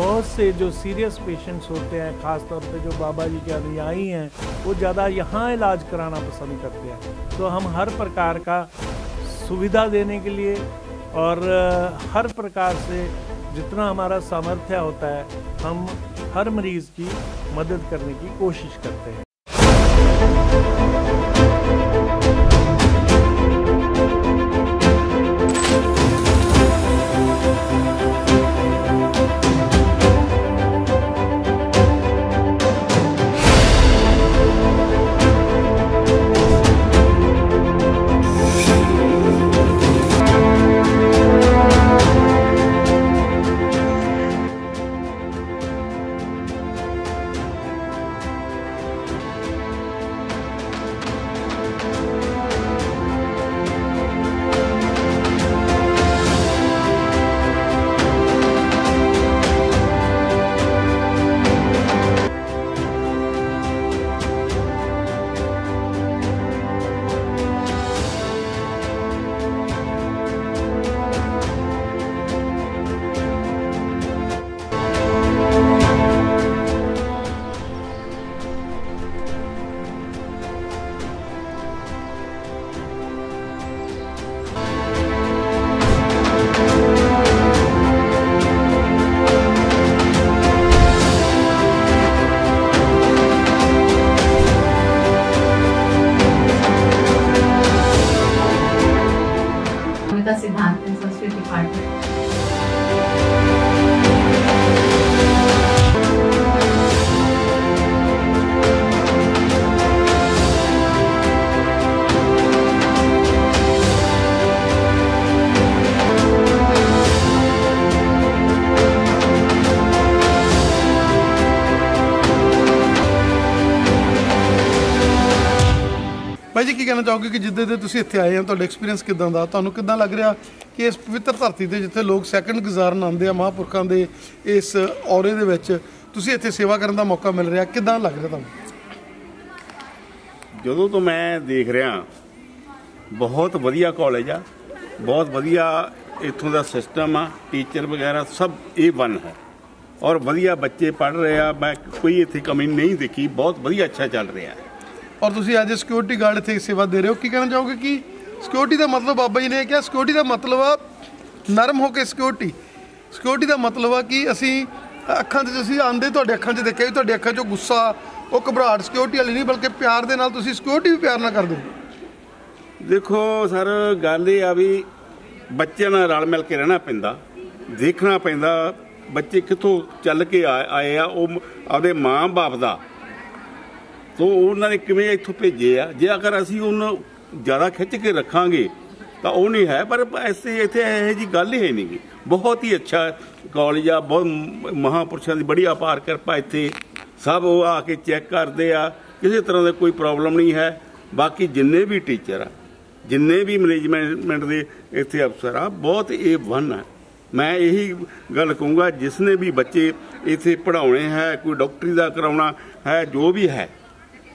बहुत से जो सीरियस पेशेंट्स होते हैं, ख़ासतौर पे जो बाबा जी के अनुयायी हैं, वो ज़्यादा यहाँ इलाज कराना पसंद करते हैं। तो हम हर प्रकार का सुविधा देने के लिए और हर प्रकार से जितना हमारा सामर्थ्य होता है, हम हर मरीज़ की मदद करने की कोशिश करते हैं। ਭਾਈ ਜੀ, ਕੀ ਕਹਿਣਾ ਚਾਹੋਗੇ ਕਿ ਜਿੱਦੇ ਦੇ ਤੁਸੀਂ ਇੱਥੇ ਆਏ ਹੋ, ਤੁਹਾਡਾ ਐਕਸਪੀਰੀਅੰਸ ਕਿਦਾਂ ਦਾ? ਤੁਹਾਨੂੰ ਕਿਦਾਂ ਲੱਗ ਰਿਹਾ ਕਿ ਇਸ ਪਵਿੱਤਰ ਧਰਤੀ ਤੇ ਜਿੱਥੇ ਲੋਕ ਸੈਕਿੰਡ ਗੁਜ਼ਾਰਨ ਆਉਂਦੇ ਆ ਮਹਾਂਪੁਰਖਾਂ ਦੇ ਇਸ ਔਰੇ ਦੇ ਵਿੱਚ, ਤੁਸੀਂ ਇੱਥੇ ਸੇਵਾ ਕਰਨ ਦਾ ਮੌਕਾ ਮਿਲ ਰਿਹਾ, ਕਿਦਾਂ ਲੱਗ ਰਿਹਾ ਤੁਹਾਨੂੰ? ਜਦੋਂ ਤੋਂ ਮੈਂ ਦੇਖ ਰਿਹਾ, ਬਹੁਤ ਵਧੀਆ ਕਾਲਜ ਆ, ਬਹੁਤ ਵਧੀਆ ਇੱਥੋਂ ਦਾ ਸਿਸਟਮ ਆ ਟੀਚਰ ਵਗੈਰਾ ਸਭ ਇਹ ਵਨ ਹੈ। ਔਰ ਵਧੀਆ ਬੱਚੇ ਪੜ ਰਹੇ ਆ, ਮੈਂ ਕੋਈ ਇੱਥੇ ਕਮੀ ਨਹੀਂ ਦੇਖੀ, ਬਹੁਤ ਵਧੀਆ ਅੱਛਾ ਚੱਲ ਰਿਹਾ। ਹੈ ਔਰ ਤੁਸੀਂ ਅੱਜ ਸਿਕਿਉਰਿਟੀ ਗਾਰਡ ਇੱਥੇ ਸੇਵਾ ਦੇ ਰਹੇ ਹੋ। ਕੀ ਕਹਿਣਾ ਚਾਹੋਗੇ ਕਿ ਸਿਕਿਉਰਿਟੀ ਦਾ ਮਤਲਬ ਬਾਬਾ ਜੀ ਨੇ ਕਿਹਾ ਸਿਕਿਉਰਿਟੀ ਦਾ ਮਤਲਬ ਆ ਨਰਮ ਹੋ ਕੇ ਸਿਕਿਉਰਿਟੀ ਸਿਕਿਉਰਿਟੀ ਦਾ ਮਤਲਬ ਆ ਕਿ ਅਸੀਂ ਅੱਖਾਂ 'ਚ ਤੁਸੀਂ ਆਂਦੇ ਤੁਹਾਡੇ ਅੱਖਾਂ 'ਚ ਦੇਖਿਆ ਵੀ ਤੁਹਾਡੇ ਅੱਖਾਂ 'ਚੋਂ ਗੁੱਸਾ, ਉਹ ਘਬਰਾਹਟ ਸਿਕਿਉਰਿਟੀ ਵਾਲੀ ਨਹੀਂ, ਬਲਕਿ ਪਿਆਰ ਦੇ ਨਾਲ ਤੁਸੀਂ ਸਿਕਿਉਰਿਟੀ ਵੀ ਪਿਆਰ ਨਾਲ ਕਰਦੇ ਹੋ। ਦੇਖੋ ਸਰ, ਗੱਲ ਇਹ ਆ ਵੀ ਬੱਚਿਆਂ ਨਾਲ ਰਲ ਮਿਲ ਕੇ ਰਹਿਣਾ ਪੈਂਦਾ, ਦੇਖਣਾ ਪੈਂਦਾ, ਬੱਚੇ ਕਿੱਥੋਂ ਚੱਲ ਕੇ ਆ- ਆਏ ਆ, ਉਹ ਆਪਦੇ ਮਾਂ-ਬਾਪ ਦਾ ਤੋਂ ਉਹਨਾਂ ਨੇ ਕਿਵੇਂ ਇੱਥੋਂ ਭੇਜੇ ਆ? ਜੇ ਅਗਰ ਅਸੀਂ ਉਹਨੂੰ ਜ਼ਿਆਦਾ ਖਿੱਚ ਕੇ ਰੱਖਾਂਗੇ, ਤਾਂ ਉਹ ਨਹੀਂ ਹੈ, ਪਰ ਐਸੇ ਇੱਥੇ ਇਹੋ ਜੀ ਗੱਲ ਹੀ ਨਹੀਂ ਨਹੀਂਗੀ ਬਹੁਤ ਹੀ ਅੱਛਾ ਕਾਲਜ ਆ, ਬਹੁਤ ਮ- ਮਹਾਂਪੁਰਸ਼ਾਂ ਦੀ ਬੜੀ ਅਪਾਰ ਕਿਰਪਾ ਇੱਥੇ। ਸਭ ਉਹ ਆ ਕੇ ਚੈੱਕ ਕਰਦੇ ਆ, ਕਿਸੇ ਤਰ੍ਹਾਂ ਦਾ ਕੋਈ ਪ੍ਰੋਬਲਮ ਨਹੀਂ ਹੈ। ਬਾਕੀ ਜਿੰਨੇ ਵੀ ਟੀਚਰ ਆ, ਜਿੰਨੇ ਵੀ ਮੈਨੇਜਮੈਂਟ ਦੇ ਇੱਥੇ ਅਫਸਰ ਆ, ਬਹੁਤ ਇਹ ਵਨ ਆ। ਮੈਂ ਇਹੀ ਗੱਲ ਕਹੂੰਗਾ ਜਿਸ ਨੇ ਵੀ ਬੱਚੇ ਇੱਥੇ ਪੜਾਉਣੇ ਹੈ, ਕੋਈ ਡਾਕਟਰੀ ਦਾ ਕਰਾਉਣਾ ਹੈ, ਜੋ ਵੀ ਹੈ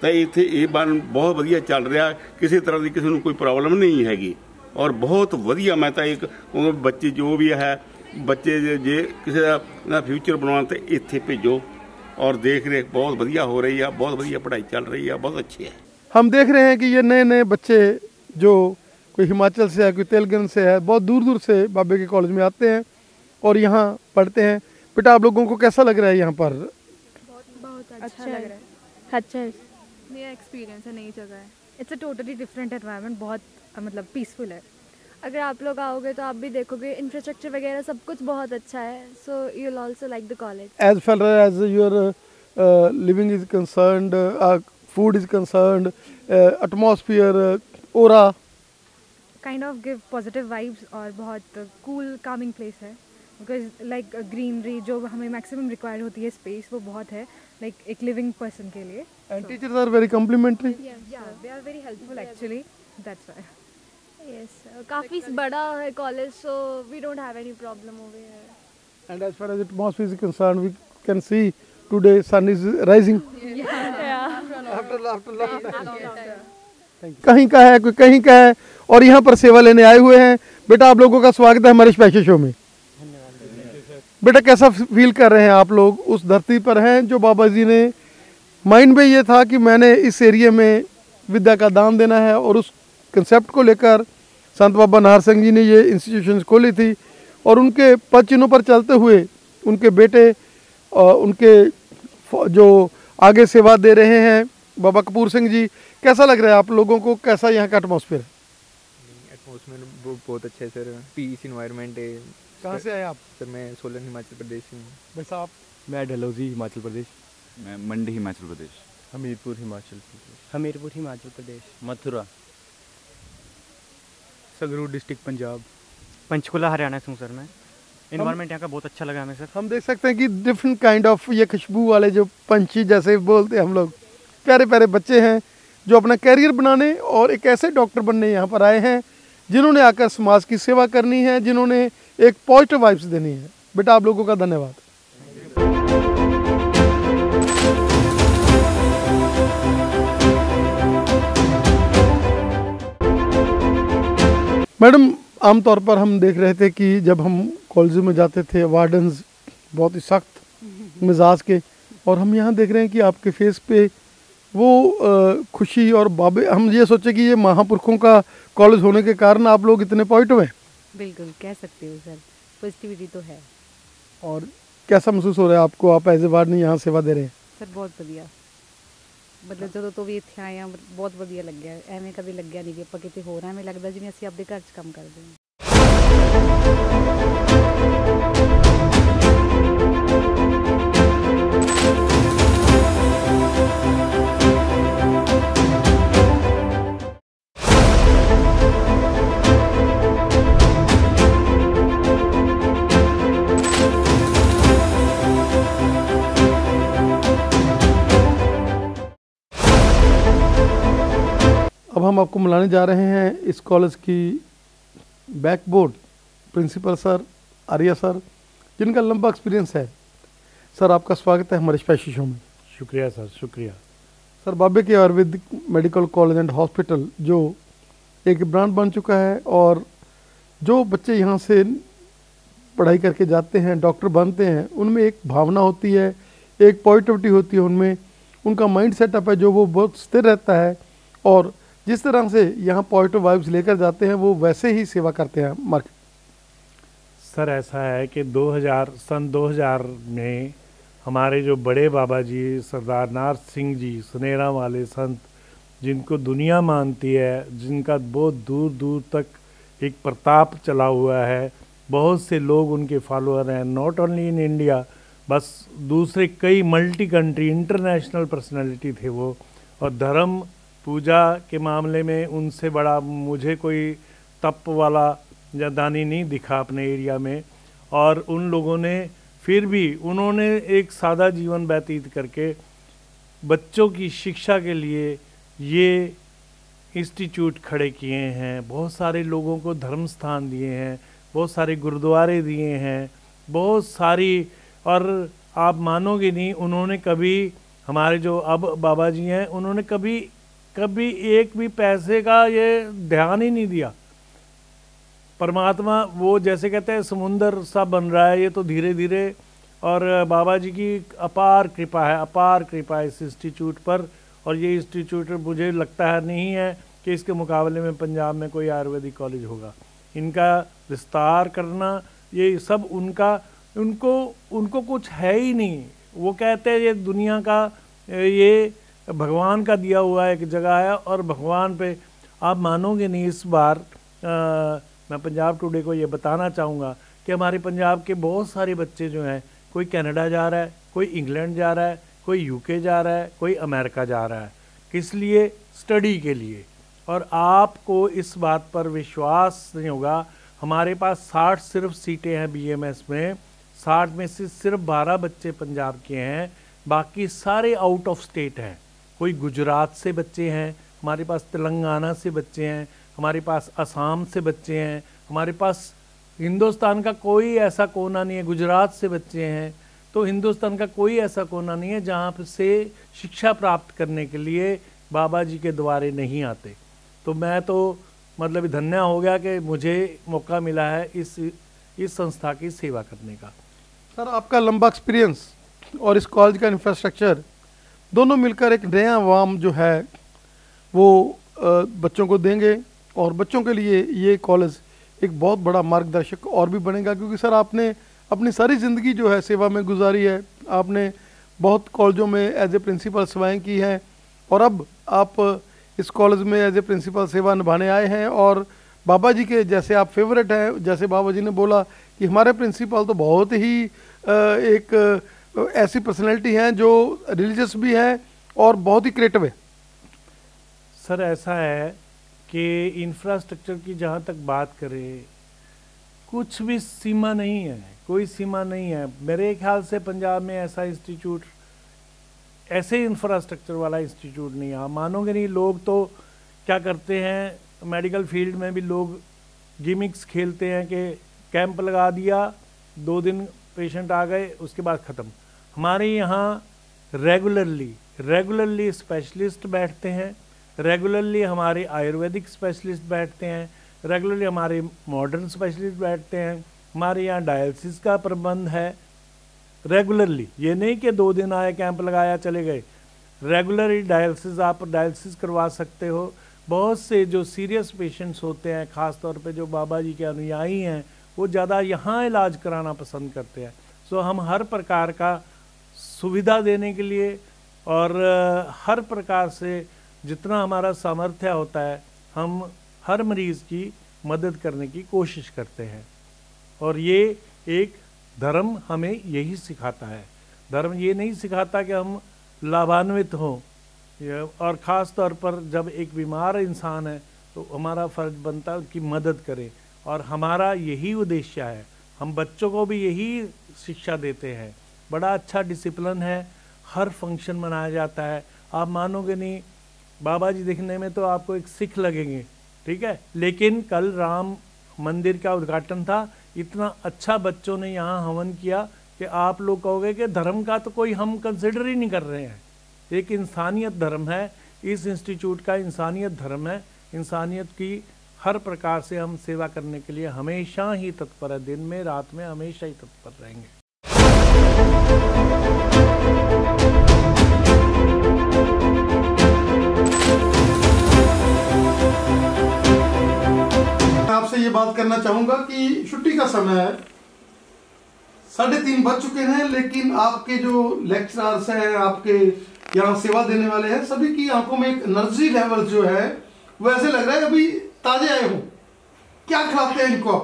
ਤਾਂ ਇੱਥੇ ਇਹ ਬਨ ਬਹੁਤ ਵਧੀਆ ਚੱਲ ਰਿਹਾ ਕਿਸੇ ਤਰ੍ਹਾਂ ਦੀ ਕਿਸੇ ਨੂੰ ਕੋਈ ਪ੍ਰੋਬਲਮ ਨਹੀਂ ਹੈਗੀ ਔਰ ਬਹੁਤ ਵਧੀਆ ਮੈਂ ਤਾਂ ਇੱਕ ਉਹ ਬੱਚੇ ਜੋ ਵੀ ਹੈ ਬੱਚੇ ਜੇ- ਜੇ ਕਿਸੇ ਦਾ ਨਾ ਫਿਊਚਰ ਬਣਾਉਣਾ ਤੇ ਇੱਥੇ ਭੇਜੋ ਔਰ ਦੇਖ ਰੇਖ ਬਹੁਤ ਵਧੀਆ ਹੋ ਰਹੀ ਆ ਬਹੁਤ ਵਧੀਆ ਪੜ੍ਹਾਈ ਚੱਲ ਰਹੀ ਆ ਬਹੁਤ ਅੱਛੀ ਹੈ हम देख रहे हैं कि ये नए नए बच्चे जो कोई हिमाचल से है कोई तेलंगाना से है बहुत दूर दूर से बाबे के कॉलेज में आते हैं और यहाँ पढ़ते हैं बेटा आप लोगों को कैसा लग रहा है यहाँ पर बहुत अच्छा, लग रहा है अच्छा है नया एक्सपीरियंस है नई जगह है। It's a totally different environment बहुत मतलब पीसफुल है। अगर आप लोग आओगे तो आप भी देखोगे इंफ्रास्ट्रक्चर वगैरह सब कुछ बहुत अच्छा है। So you will also like the college uh, living is concerned, uh, food is concerned, uh, atmosphere, uh, aura. Kind of give positive vibes और बहुत कूल कामिंग प्लेस है। बिकॉज़ लाइक ग्रीनरी जो हमें मैक्सिमम रिक्वायर्ड होती है space वो बहुत है। लाइक एक लिविंग पर्सन के लिए And so, teachers are very complimentary. They are very helpful actually that's why yes काफ़ी बड़ा है college so we don't have any problem over here And as far as atmosphere is concerned, we can see today sun is rising. Yeah. yeah. After after long time. कहीं का है कोई कहीं का है और यहाँ पर सेवा लेने आए हुए हैं बेटा आप लोगों का स्वागत है हमारे स्पेशल शो में बेटा कैसा फील कर रहे हैं आप लोग? उस धरती पर हैं जो बाबा जी ने माइंड में ये था कि मैंने इस एरिए में विद्या का दान देना है और उस कंसेप्ट को लेकर संत बाबा नाहर सिंह जी ने ये इंस्टीट्यूशन खोली थी और उनके पद चिन्हों पर चलते हुए उनके बेटे और उनके जो आगे सेवा दे रहे हैं, बाबा कपूर सिंह जी, कैसा लग रहा है आप लोगों को? कैसा यहाँ का एटमॉस्फेयर एटमोसफेयर बहुत अच्छा है। सर पीस इन्वायरमेंट है। कहाँ से आए आप? सर मैं सोलन हिमाचल प्रदेश से हूँ। भाई साहब। मैं डलहौजी हिमाचल प्रदेश। मैं मंडी हिमाचल प्रदेश। हमीरपुर हिमाचल प्रदेश। हमीरपुर हिमाचल प्रदेश। मथुरा। संगरूर डिस्ट्रिक्ट पंजाब। पंचकुला हरियाणा से हूँ सर मैं। इन्वायरमेंट यहाँ का बहुत अच्छा लगा हमें सर। हम देख सकते हैं कि डिफरेंट काइंड ऑफ़ ये खुशबू वाले जो पंछी जैसे बोलते हैं हम लोग प्यारे प्यारे बच्चे हैं जो अपना कैरियर बनाने और एक ऐसे डॉक्टर बनने यहाँ पर आए हैं जिन्होंने आकर समाज की सेवा करनी है जिन्होंने एक पॉजिटिव वाइब्स देनी है। बेटा आप लोगों का धन्यवाद। मैडम आमतौर पर हम देख रहे थे कि जब हम कॉलेज में जाते थे वार्डन्स बहुत ही सख्त मिजाज के और हम यहाँ देख रहे हैं कि आपके फेस पे वो खुशी और बाबे हम ये सोचे कि ये महापुरखों का कॉलेज होने के कारण आप लोग इतने पॉजिटिव हैं। बिल्कुल कह सकते हो सर पॉजिटिविटी तो है और कैसा महसूस हो रहा है आपको आप एज ए वार्डन यहाँ सेवा दे रहे हैं ਸਰ ਬਹੁਤ ਵਧੀਆ ਮਤਲਬ ਜਦੋਂ ਤੋਂ ਵੀ ਇੱਥੇ ਆਏ ਆ ਬਹੁਤ ਵਧੀਆ ਲੱਗਿਆ ਐਵੇਂ ਕਦੇ ਲੱਗਿਆ ਨਹੀਂ ਵੀ ਆਪਾਂ ਕਿਤੇ ਹੋਰ ਆ, ਐਵੇਂ ਲੱਗਦਾ ਜਿਵੇਂ ਅਸੀਂ ਆਪਦੇ ਘਰ 'ਚ ਕੰਮ ਕਰਦੇ ਹਾਂ अब हम आपको मिलाने जा रहे हैं इस कॉलेज की backboard principal sir Arya sir जिनका लंबा एक्सपीरियंस है सर आपका स्वागत है हमारे स्पेशल शो में। शुक्रिया सर शुक्रिया। सर बाबे के Ayurvedic medical college and hospital जो एक ब्रांड बन चुका है और जो बच्चे यहाँ से पढ़ाई करके जाते हैं डॉक्टर बनते हैं उनमें एक भावना होती है एक पॉजिटिविटी होती है उनमें। उनका माइंड सेटअप है जो वो बहुत स्थिर रहता है और जिस तरह से यहाँ पॉजिटिव वाइब्स लेकर जाते हैं, वो वैसे ही सेवा करते हैं मार्केट सर, ऐसा है कि 2000 सन 2000 में हमारे जो बड़े बाबा जी, सरदार नार सिंह जी सुनेरा वाले संत, जिनको दुनिया मानती है, जिनका बहुत दूर दूर तक एक प्रताप चला हुआ है, बहुत से लोग उनके फॉलोअर हैं नॉट ओनली इन इंडिया बस दूसरे कई मल्टी कंट्री इंटरनेशनल पर्सनैलिटी थे वो, और धर्म पूजा के मामले में उनसे बड़ा मुझे कोई तप वाला या दानी नहीं दिखा अपने एरिया में। और उन लोगों ने फिर भी उन्होंने एक सादा जीवन व्यतीत करके बच्चों की शिक्षा के लिए ये इंस्टीट्यूट खड़े किए हैं। बहुत सारे लोगों को धर्म स्थान दिए हैं, बहुत सारे गुरुद्वारे दिए हैं, बहुत सारी और आप मानोगे नहीं, उन्होंने कभी हमारे जो अब बाबा जी हैं, उन्होंने कभी कभी एक भी पैसे का ये ध्यान ही नहीं दिया। परमात्मा वो जैसे कहते हैं समुंदर सा बन रहा है, ये तो धीरे धीरे और बाबा जी की अपार कृपा है, अपार कृपा है इस इंस्टीट्यूट पर और ये इंस्टीट्यूट मुझे लगता है नहीं है कि इसके मुकाबले में पंजाब में कोई आयुर्वेदिक कॉलेज होगा। इनका विस्तार करना, ये सब उनका, उनको उनको कुछ है ही नहीं। वो कहते हैं ये दुनिया का, ये भगवान का दिया हुआ एक जगह है और भगवान पे आप मानोगे नहीं इस बार आ, मैं पंजाब टुडे को ये बताना चाहूँगा कि हमारे पंजाब के बहुत सारे बच्चे जो हैं कोई कनाडा जा रहा है कोई इंग्लैंड जा रहा है कोई यूके जा रहा है कोई अमेरिका जा रहा है किस लिए? स्टडी के लिए। और आपको इस बात पर विश्वास नहीं होगा हमारे पास साठ सिर्फ़ सीटें हैं बीएमएस में साठ में से सिर्फ़ बारह बच्चे पंजाब के हैं बाकी सारे आउट ऑफ़ स्टेट हैं। कोई गुजरात से बच्चे हैं, हमारे पास तेलंगाना से बच्चे हैं, हमारे पास असम से बच्चे हैं, हमारे पास हिंदुस्तान का कोई ऐसा कोना नहीं है, गुजरात से बच्चे हैं तो हिंदुस्तान का कोई ऐसा कोना नहीं है जहाँ से शिक्षा प्राप्त करने के लिए बाबा जी के द्वारे नहीं आते। तो मैं तो मतलब धन्य हो गया कि मुझे मौका मिला है इस इस संस्था की सेवा करने का। सर, आपका लंबा एक्सपीरियंस और इस कॉलेज का इंफ्रास्ट्रक्चर दोनों मिलकर एक नया वाम जो है, वो बच्चों को देंगे और बच्चों के लिए ये कॉलेज एक बहुत बड़ा मार्गदर्शक और भी बनेगा क्योंकि सर आपने अपनी सारी ज़िंदगी जो है सेवा में गुजारी है। आपने बहुत कॉलेजों में एज ए प्रिंसिपल सेवाएँ की हैं और अब आप इस कॉलेज में एज ए प्रिंसिपल सेवा निभाने आए हैं और बाबा जी के जैसे आप फेवरेट हैं, जैसे बाबा जी ने बोला कि हमारे प्रिंसिपल तो बहुत ही एक ऐसी पर्सनैलिटी हैं जो रिलीजियस भी हैं और बहुत ही क्रिएटिव है। सर, ऐसा है कि इंफ्रास्ट्रक्चर की जहाँ तक बात करें, कुछ भी सीमा नहीं है, कोई सीमा नहीं है। मेरे ख्याल से पंजाब में ऐसा इंस्टीट्यूट ऐसे इंफ्रास्ट्रक्चर वाला इंस्टीट्यूट नहीं है। मानोगे नहीं, लोग तो क्या करते हैं मेडिकल फ़ील्ड में भी लोग गिमिक्स खेलते हैं कि कैंप लगा दिया, दो दिन पेशेंट आ गए, उसके बाद ख़त्म। हमारे यहाँ रेगुलरली रेगुलरली स्पेशलिस्ट बैठते हैं रेगुलरली हमारे आयुर्वेदिक स्पेशलिस्ट बैठते हैं रेगुलरली हमारे मॉडर्न स्पेशलिस्ट बैठते हैं, हमारे यहाँ डायलिसिस का प्रबंध है रेगुलरली ये नहीं कि दो दिन आए कैंप लगाया, चले गए। रेगुलरली डायलिसिस आप डायलिसिस करवा सकते हो। बहुत से जो सीरियस पेशेंट्स होते हैं ख़ास तौर पे जो बाबा जी के अनुयायी हैं, वो ज़्यादा यहाँ इलाज कराना पसंद करते हैं। सो हम हर प्रकार का सुविधा देने के लिए और हर प्रकार से जितना हमारा सामर्थ्य होता है, हम हर मरीज़ की मदद करने की कोशिश करते हैं। और ये एक धर्म हमें यही सिखाता है। धर्म ये नहीं सिखाता कि हम लाभान्वित हों। और ख़ास तौर पर जब एक बीमार इंसान है तो हमारा फ़र्ज़ बनता है उसकी मदद करें। और हमारा यही उद्देश्य है। हम बच्चों को भी यही शिक्षा देते हैं। बड़ा अच्छा डिसिप्लिन है, हर फ़ंक्शन मनाया जाता है। आप मानोगे नहीं, बाबा जी दिखने में तो आपको एक सिख लगेंगे, ठीक है? लेकिन कल राम मंदिर का उद्घाटन था, इतना अच्छा बच्चों ने यहाँ हवन किया कि आप लोग कहोगे कि धर्म का तो कोई हम कंसिडर ही नहीं कर रहे हैं। एक इंसानियत धर्म है, इस इंस्टीट्यूट का इंसानियत धर्म है। इंसानियत की हर प्रकार से हम सेवा करने के लिए हमेशा ही तत्पर है, दिन में, रात में हमेशा ही तत्पर रहेंगे। आपसे ये बात करना चाहूँगा कि छुट्टी का समय है। साढ़े तीन बज चुके हैं, लेकिन आपके जो लेक्चरर्स हैं, आपके यहाँ सेवा देने वाले हैं, सभी की आँखों में एक एनर्जी लेवल जो है, वो ऐसे लग रहा है अभी ताजे आए हो। क्या खिलाते हैं इनको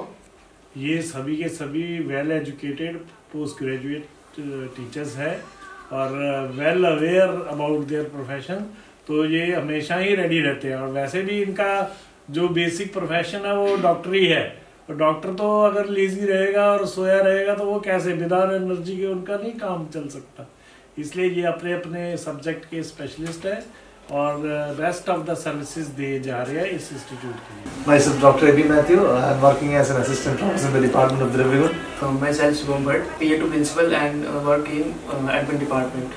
ये सभी के सभी well educated post graduate teachers है और well aware about their profession तो ये हमेशा ही रेडी रहते हैं। और वैसे भी इनका जो बेसिक प्रोफेशन है वो डॉक्टरी है और डॉक्टर तो अगर लेजी रहेगा और सोया रहेगा तो वो कैसे? विदाउट एनर्जी के उनका नहीं काम चल सकता। इसलिए ये अपने अपने सब्जेक्ट के स्पेशलिस्ट हैं। और बेस्ट ऑफ़ द सर्विसेज़ दिए जा रहे हैं इस इंस्टीट्यूट के लिए Myself, Dr. A.B. Matthew. I'm working as an assistant professor in the Department of Dravidian. Uh, myself Shubham Bhatt, PA2 principal and uh, work in uh, admin department.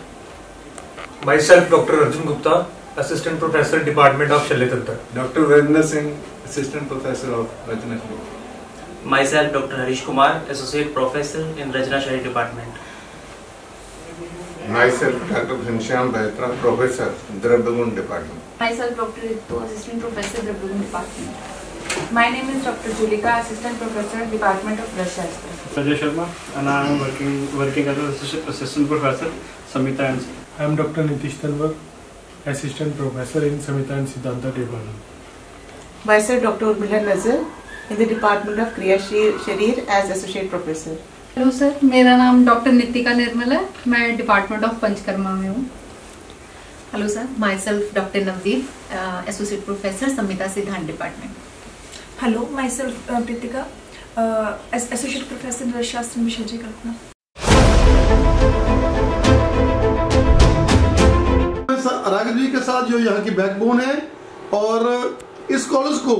Myself, Dr. Arjun Gupta, Assistant Professor, Department of Shalitantra. Dr. Virendra Singh, Assistant Professor of Rajana Myself, Dr. Harish Kumar, Associate Professor in Rajna Shari Department. Myself, Dr. Ghanshyam Baitra, Professor, Drabagun Department. Myself, Dr. Ritu, Assistant Professor, Dragoon Department. My name is Dr. Julika, Assistant Professor, Department of Rashastra. Sanjay Sharma, and I am working working as an assistant, assistant professor, Samhita and I am Dr. Nitish Talwar, Assistant Professor in Samhita and Siddhanta Department. Myself, Dr. Urmila Nazar, in the Department of Kriya Sharir as Associate Professor. Hello sir मेरा नाम doctor Nitika निर्मल है. मैं department of Panchakarma में हूँ. Hello sir myself doctor Navdeep associate professor Samhita Siddhanta department hello myself Nitika associate professor नृशास्त्र Mishra ji Kalpana ji के साथ जो यहाँ की बैकबोन है और इस कॉलेज को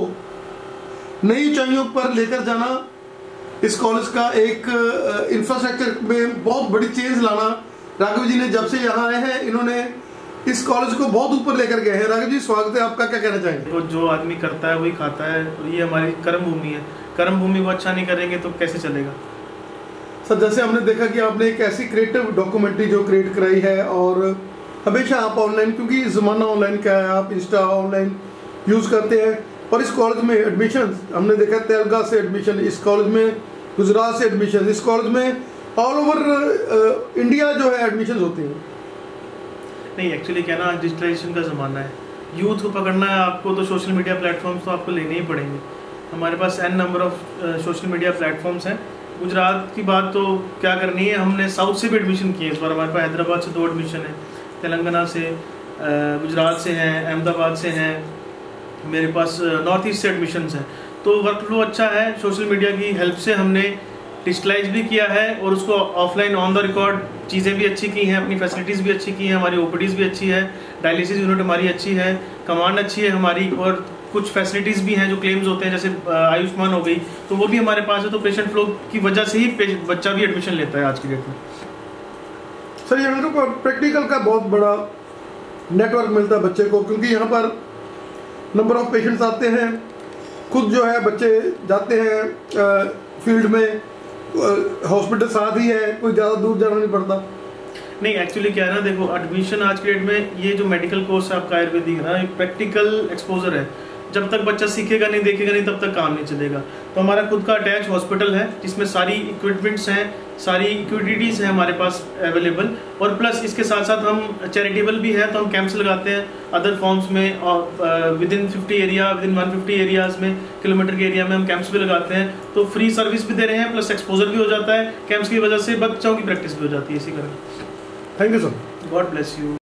नई ऊंचाइयों पर लेकर जाना इस कॉलेज का एक इंफ्रास्ट्रक्चर में बहुत बड़ी चेंज लाना। राघव जी ने जब से यहाँ आए हैं इन्होंने इस कॉलेज को बहुत ऊपर लेकर गए हैं। राघव जी स्वागत है आपका। क्या कहना चाहेंगे? वो जो आदमी करता है वही खाता है। और ये हमारी कर्म भूमि है। कर्म भूमि को अच्छा नहीं करेंगे तो कैसे चलेगा? सर जैसे हमने देखा कि आपने एक ऐसी क्रिएटिव डॉक्यूमेंट्री जो क्रिएट कराई है और हमेशा आप ऑनलाइन क्योंकि ज़माना ऑनलाइन का है आप इंस्टा ऑनलाइन यूज़ करते हैं। और इस कॉलेज में एडमिशन हमने देखा तेलगा से एडमिशन इस कॉलेज में गुजरात से एडमिशन इस कॉलेज में ऑल ओवर इंडिया जो है एडमिशन होते हैं। नहीं एक्चुअली क्या ना डिजिटलाइजेशन का ज़माना है। यूथ को पकड़ना है आपको तो सोशल मीडिया प्लेटफॉर्म्स तो आपको लेने ही पड़ेंगे। हमारे पास n number of social media platforms हैं। गुजरात की बात तो क्या करनी है, हमने साउथ से भी एडमिशन किए इस बार। हमारे पास हैदराबाद से दो एडमिशन है, तेलंगाना से गुजरात से हैं, अहमदाबाद से हैं। मेरे पास नॉर्थ ईस्ट से एडमिशन्स हैं। तो वर्क फ्लो अच्छा है सोशल मीडिया की हेल्प से हमने डिजिटलाइज भी किया है और उसको ऑफलाइन ऑन द रिकॉर्ड चीज़ें भी अच्छी की हैं, अपनी फैसिलिटीज़ भी अच्छी की हैं, हमारी ओपीडीज़ भी अच्छी है डायलिसिस यूनिट हमारी अच्छी है कमांड अच्छी है हमारी और कुछ फैसिलिटीज़ भी हैं जो क्लेम्स होते हैं, जैसे आयुष्मान हो गई तो वो भी हमारे पास है तो पेशेंट फ्लो की वजह से ही बच्चा भी एडमिशन लेता है आज की डेट में। सर, ये मेरे को प्रैक्टिकल का बहुत बड़ा नेटवर्क मिलता है बच्चे को, क्योंकि यहाँ पर नंबर ऑफ़ पेशेंट्स आते हैं, खुद जो है बच्चे जाते हैं फ़ील्ड में हॉस्पिटल साथ ही है, कोई ज़्यादा दूर जाना नहीं पड़ता। नहीं एक्चुअली क्या है ना, देखो एडमिशन आज के डेट में ये जो मेडिकल कोर्स है आपका आयुर्वेदिक है प्रैक्टिकल एक्सपोजर है। जब तक बच्चा सीखेगा नहीं, देखेगा नहीं, तब तक काम नहीं चलेगा। तो हमारा खुद का अटैच हॉस्पिटल है, जिसमें सारी इक्विपमेंट्स हैं सारी इक्विटीज़ हैं हमारे पास अवेलेबल और प्लस इसके साथ साथ हम चैरिटेबल भी है तो हम कैंप्स लगाते हैं अदर फॉर्म्स में और within fifty area within one fifty areas में किलोमीटर के एरिया में हम कैंप्स भी लगाते हैं तो फ्री सर्विस भी दे रहे हैं प्लस एक्सपोजर भी हो जाता है कैंप्स की वजह से बच्चों की प्रैक्टिस भी हो जाती है इसी कारण। Thank you sir god bless you